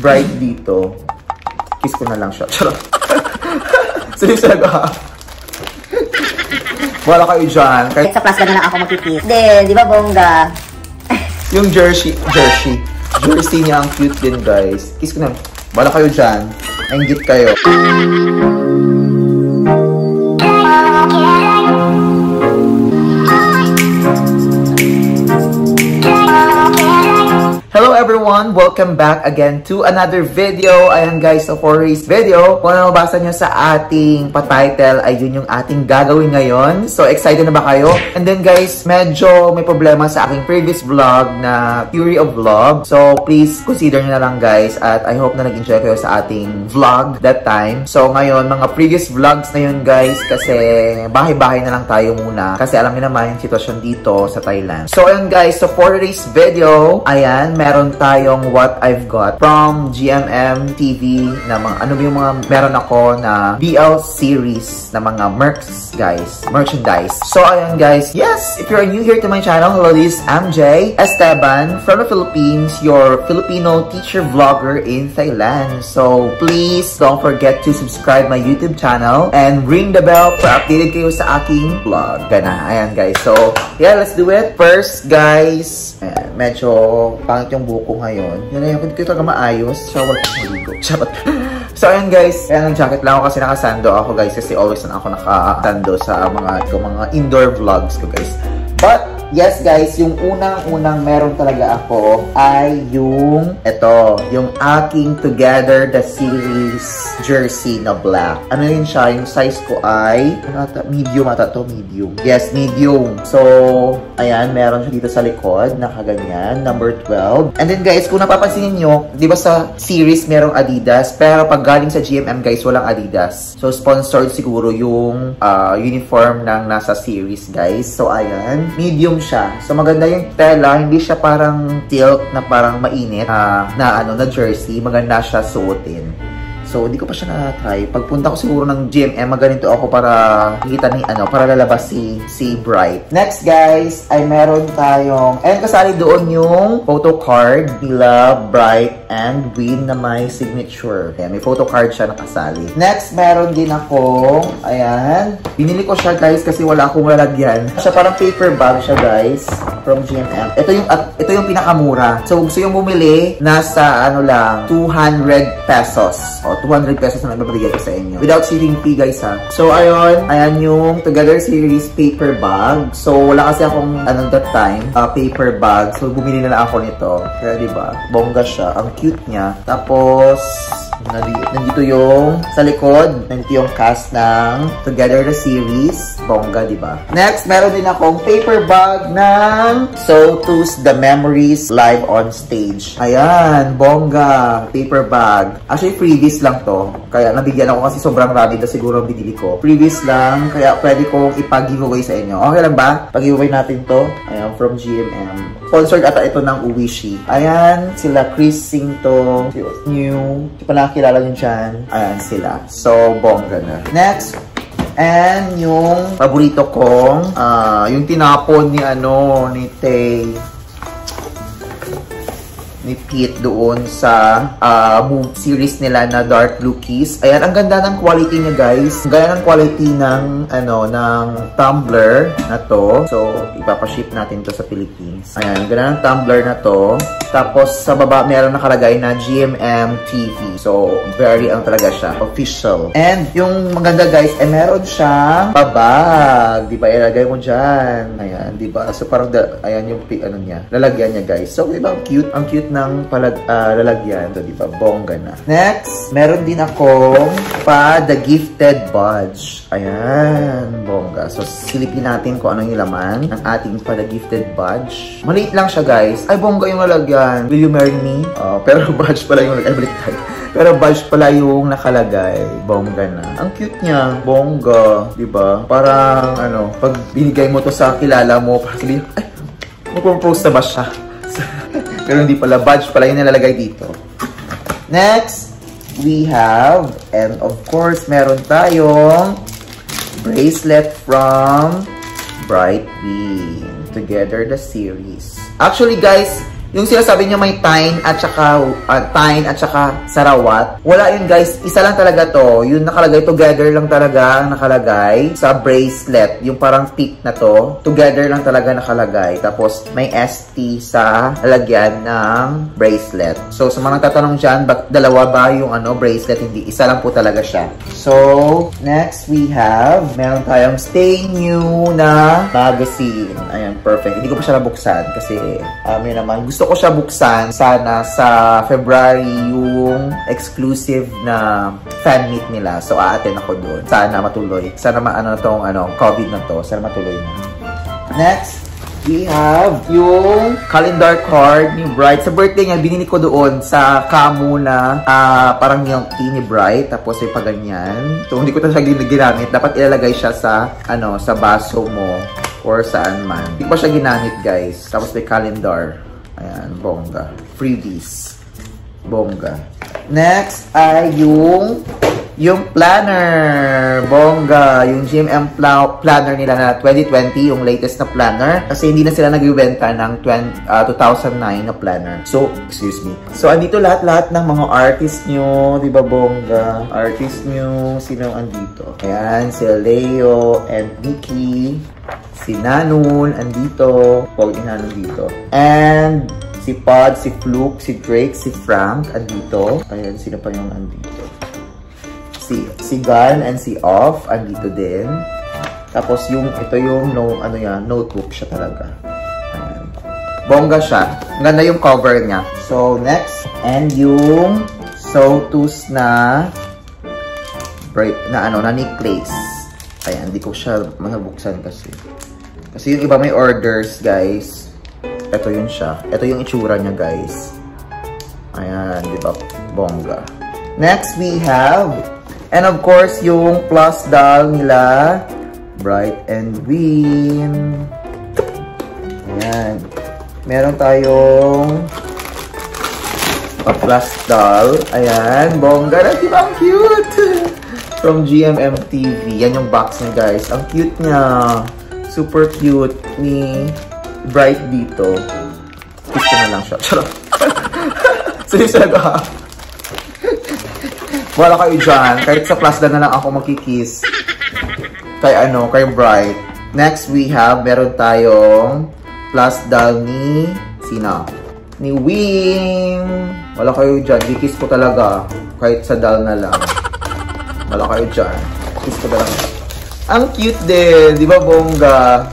Bright dito. Kiss ko na lang siya. Charot. Seryoso talaga. Wala kayo dyan. Kahit Sa plus na lang ako magkikis. Hindi, di ba bongga? yung jersey, jersey, jersey niya ang cute din guys. Kiss ko na. Wala kayo dyan. Nainggit kayo. Everyone! Welcome back again to another video. Ayan guys, so for this video, kung ano mabasa nyo sa ating pa-title, ay yun yung ating gagawin ngayon. So excited na ba kayo? And then guys, medyo may problema sa aking previous vlog na Fury of Vlog. So please consider nyo na lang guys at I hope na nag-enjoy kayo sa ating vlog that time. So ngayon, mga previous vlogs na yun guys kasi bahay-bahay na lang tayo muna kasi alam niyo naman yung sitwasyon dito sa Thailand. So ayan guys, so for today's video, ayan, meron tayong what I've got from GMM TV na mga, ano ba yung mga meron ako na BL series na mga mercs, guys. Merchandise. So, ayan, guys. Yes, if you're new here to my channel, hello, this is MJ Esteban from the Philippines, your Filipino teacher vlogger in Thailand. So, please don't forget to subscribe my YouTube channel and ring the bell para updated kayo sa aking vlog. Gana, ayan, guys. So, yeah, let's do it. First, guys, ayan, medyo pangit yung buko ngayon. Yun na yung hindi talaga maayos. Wala akong maligo. Charot. So, ayan guys. Ayan, jacket lang ako kasi nakasando ako guys. Kasi always na ako nakasando sa mga, mga indoor vlogs ko guys. But, yes guys, yung unang-unang meron talaga ako ay yung, ito, yung aking Together the Series jersey na black. Ano yun siya? Yung size ko ay, ata, medium ata to, medium. Yes, medium. So, ayan, meron siya dito sa likod, nakaganyan, number 12. And then guys, kung napapansin nyo, di ba sa series merong Adidas, pero pag galing sa GMM guys, walang Adidas. So, sponsored siguro yung uh, uniform ng nasa series guys. So, ayan, medium siya. So, maganda yung tela. Hindi siya parang silk na parang mainit uh, na, ano, na jersey. Maganda siya suotin. So, hindi ko pa siya na-try. Pagpunta ko siguro ng GMM, maganito ako para kita ni, ano, para lalabas si, si Bright. Next, guys, ay meron tayong, and kasali doon yung photo card nila Bright and Win na may signature. Ayan, may photo card siya nakasali. Next, meron din ako, ayan, binili ko siya, guys, kasi wala akong lalagyan. Siya parang paper bag siya, guys, from GMM. Ito yung, at, ito yung pinakamura. So, gusto yung bumili, nasa, ano lang, 200 pesos. O, 200 pesos na nabibigay ko sa inyo. Without shipping fee, guys, ha. So, ayun. Ayan yung Together Series paper bag. So, wala kasi akong, ano, that time, uh, paper bag. So, bumili na lang ako nito. Kaya, diba, bongga siya. Ang cute niya. Tapos, nandito yung sa likod, nandito yung cast ng Together the Series. Bongga, di ba? Next, meron din akong paper bag ng So Tos The Memories Live on Stage. Ayan, bongga. Paper bag. Actually, freebies lang to. Kaya nabigyan ako kasi sobrang rami na siguro binili ko. Freebies lang, kaya pwede kong ipag-giveaway sa inyo. Okay lang ba? Pag-giveaway natin to. Ayan, from GMM. Sponsored ata ito ng Uwishi. Ayan, sila Chris Singto, New, di pa nakakilala nyo dyan. Ayan sila. So, bongga na. Next, and yung paborito kong, uh, yung tinapon ni ano, ni Tay ni Pete doon sa uh, move series nila na Dark Blue Kiss. Ayan, ang ganda ng quality niya guys. Ang ganda ng quality ng ano ng tumbler na to. So, ipapaship natin to sa Philippines. Ayan, ang ganda ng tumbler na to. Tapos, sa baba, meron nakalagay na GMM TV. So, very ang talaga siya. Official. And, yung maganda guys, eh, meron siyang babag. Di ba? Ilagay mo dyan. Ayan, di ba? So, parang, da, ayan yung, ano niya, lalagyan niya guys. So, di? Ang cute. Ang cute ng palag, uh, lalagyan. So, di ba? Bongga na. Next, meron din akong pa The Gifted Budge. Ayan, bongga. So, silipin natin kung ano yung laman ng ating pa The Gifted Budge. Maliit lang siya, guys. Ay, bongga yung lalagyan. Will you marry me? Uh, pero badge pala yung ay, baliktad. Pero badge pala yung nakalagay. Bongga na. Ang cute niya. Bongga. ba diba? Parang, ano, pag binigay mo to sa kilala mo, parang sabihin, ay, magpropose na ba siya? pero hindi pala. Badge pala yung nalalagay dito. Next, we have, and of course, meron tayong bracelet from Bright Beam. Together the series. Actually, guys, Yung sinasabi niya may tine at saka, uh, tine at saka sarawat. Wala yun guys. Isa lang talaga to. Yung nakalagay together lang talaga nakalagay sa bracelet. Yung parang tip na to. Together lang talaga nakalagay. Tapos may ST sa lalagyan ng bracelet. So sa mga nagtatanong dyan, bak dalawa ba yung ano bracelet? Hindi. Isa lang po talaga siya. So next we have, meron tayong Stay New na magazine. Ayan, perfect. Hindi ko pa siya nabuksan kasi um, yun naman. Gusto gusto ko siya buksan sana sa February yung exclusive na fan meet nila. So, aaten ako doon. Sana matuloy. Sana maano tong ano, COVID na to. Sana matuloy na. Next, we have yung calendar card ni Bright. Sa birthday niya, binili ko doon sa Kamu na uh, parang milk tea ni Bright. Tapos ay paganyan. So, hindi ko siya ginamit. Dapat ilalagay siya sa, ano, sa baso mo or saan man. Hindi ko siya ginamit, guys. Tapos may calendar. Ayan, bongga. Freebies. Bongga. Next ay yung yung planner. Bongga. Yung GMM pla planner nila na 2020, yung latest na planner. Kasi hindi na sila nagbibenta ng 20, uh, 2009 na planner. So, excuse me. So, andito lahat-lahat ng mga artist nyo. Di ba, Bongga? Artist nyo. Sino andito? Ayan, si Leo and Nikki si Nanun, andito. Huwag inanun dito. And si Pod, si Fluke, si Drake, si Frank, andito. Ayan, sino pa yung andito? Si, si Gun and si Off, andito din. Tapos yung, ito yung, no, ano yan, notebook siya talaga. Ayan. Bongga siya. Ganda yung cover niya. So, next. And yung Sotus na break, na ano, na necklace. Ayan, hindi ko siya manabuksan kasi. Kasi yung iba may orders, guys. Ito yun siya. Ito yung itsura niya, guys. Ayan, di ba? Bongga. Next, we have, and of course, yung plus doll nila. Bright and Win. Ayan. Meron tayong a plus doll. Ayan, bongga na. Di ba? Ang cute! From GMM TV. Yan yung box niya, guys. Ang cute niya super cute ni Bright dito. Kiss ko na lang siya. Charot. Ka. Wala kayo dyan. Kahit sa plus na lang ako magkikiss. Kay ano, kay Bright. Next we have, meron tayong plus doll ni Sina. Ni Wing. Wala kayo dyan. Kikiss ko talaga. Kahit sa doll na lang. Wala kayo dyan. Kiss ko siya. Ang cute din, di ba bongga?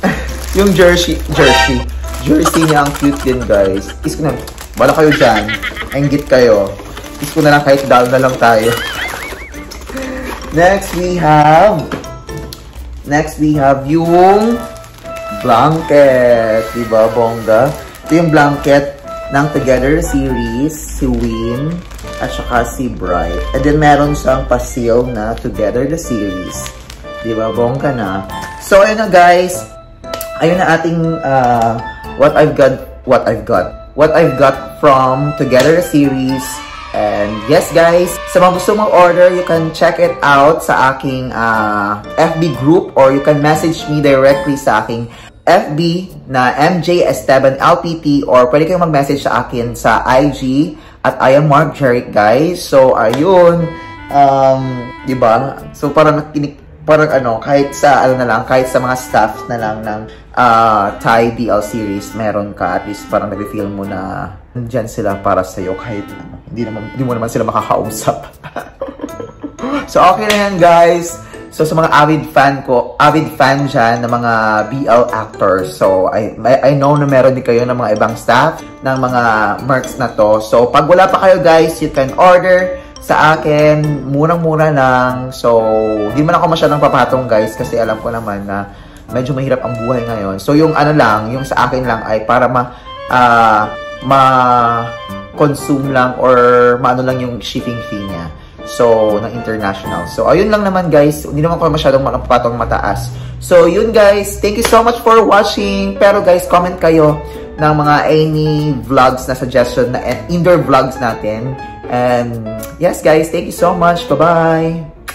yung jersey, jersey, jersey niya ang cute din guys. Kiss ko na, bala kayo dyan, enggit kayo. Kiss ko na lang kahit down na lang tayo. Next we have, next we have yung blanket, di ba bongga? Ito yung blanket ng Together series, si Win, at saka si Bright. And then meron siyang pasil na Together the series. Di ba? Bongga na. So, ayun na guys. Ayun na ating uh, what I've got, what I've got, what I've got from Together series. And yes guys, sa mga gusto mong order, you can check it out sa aking uh, FB group or you can message me directly sa aking FB na MJ Esteban LPT or pwede kayong mag-message sa akin sa IG at I am Mark Jeric guys. So ayun, um, 'di ba? So parang kinik parang ano, kahit sa, ano na lang, kahit sa mga staff na lang ng uh, Thai BL series, meron ka, at least parang nag-feel mo na nandyan sila para sa'yo kahit hindi, naman, hindi mo naman sila makakausap. so, okay na yan, guys. So, sa mga avid fan ko, avid fan dyan ng mga BL actors. So, I, I, I know na meron din kayo ng mga ibang staff ng mga mercs na to. So, pag wala pa kayo, guys, you can order sa akin, murang-mura lang. So, hindi man ako masyadong papatong guys kasi alam ko naman na medyo mahirap ang buhay ngayon. So, yung ano lang, yung sa akin lang ay para ma, uh, ma-consume lang or maano lang yung shipping fee niya. So, ng international. So, ayun lang naman guys. Hindi naman ko masyadong makapatong mataas. So, yun guys. Thank you so much for watching. Pero guys, comment kayo ng mga any vlogs na suggestion na indoor vlogs natin. And yes guys, thank you so much. Bye-bye!